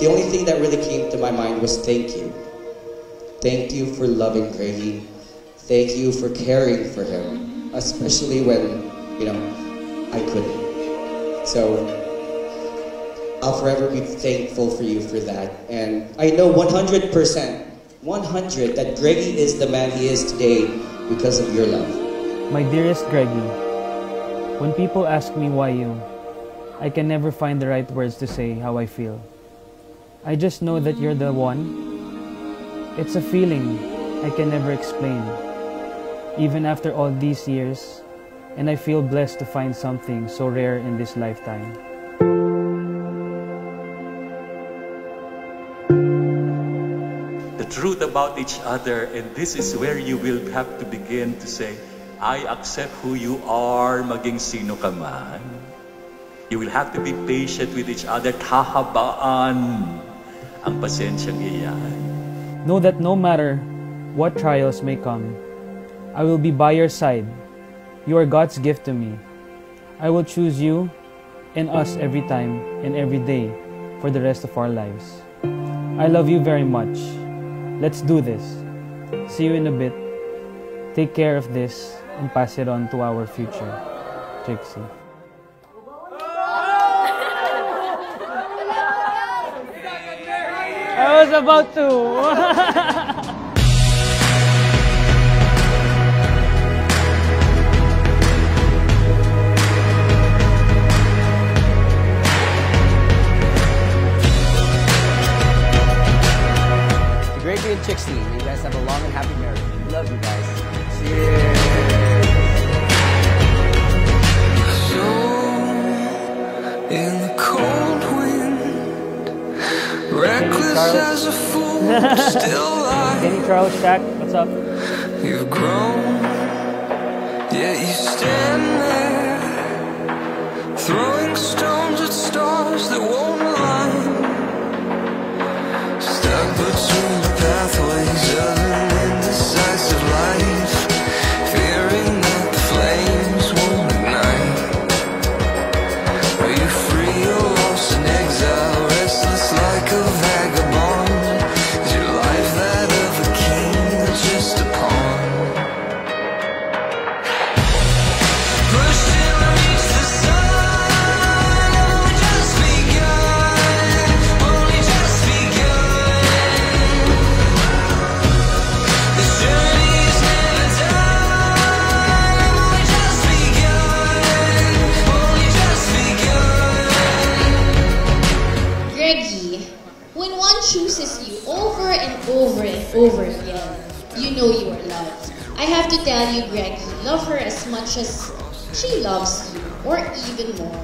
the only thing that really came to my mind was thank you. Thank you for loving Greggy. Thank you for caring for him, especially when, you know, I couldn't. So I'll forever be thankful for you for that. And I know 100%, 100 that Greggy is the man he is today because of your love. My dearest Greggy, when people ask me why you, I can never find the right words to say how I feel. I just know that you're the one. It's a feeling I can never explain. Even after all these years, and I feel blessed to find something so rare in this lifetime. The truth about each other, and this is where you will have to begin to say, I accept who you are, maging sino ka man. You will have to be patient with each other. Kahabaan ang pasensyang. Know that no matter what trials may come, I will be by your side. You are God's gift to me. I will choose you and us every time and every day for the rest of our lives. I love you very much. Let's do this. See you in a bit. Take care of this and pass it on to our future. Trixie. I was about to. Kenny Charles, Shaq, what's up? You've grown, yet you stand there, throwing stones at stars that won't over again, you know you are loved. I have to tell you, Greggy, love her as much as she loves you, or even more.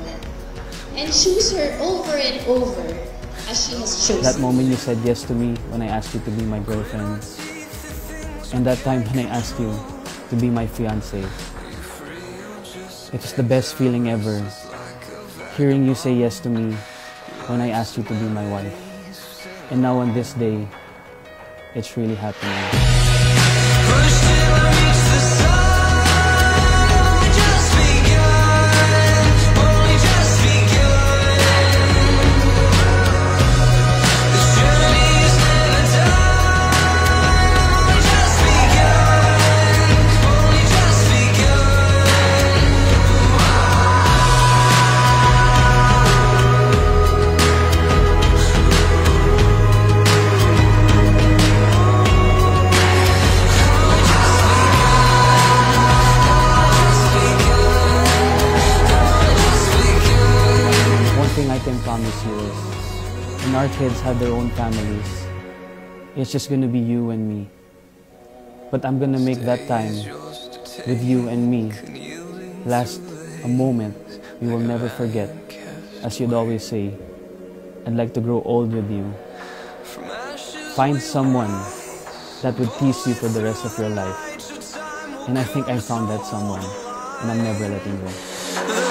And choose her over and over as she has chosen. That moment you said yes to me when I asked you to be my girlfriend. And that time when I asked you to be my fiance. It was the best feeling ever. Hearing you say yes to me when I asked you to be my wife. And now on this day, it's really happening. When our kids have their own families, it's just gonna be you and me. But I'm gonna make that time with you and me last a moment we will never forget. As you'd always say, I'd like to grow old with you. Find someone that would tease you for the rest of your life. And I think I found that someone, and I'm never letting go.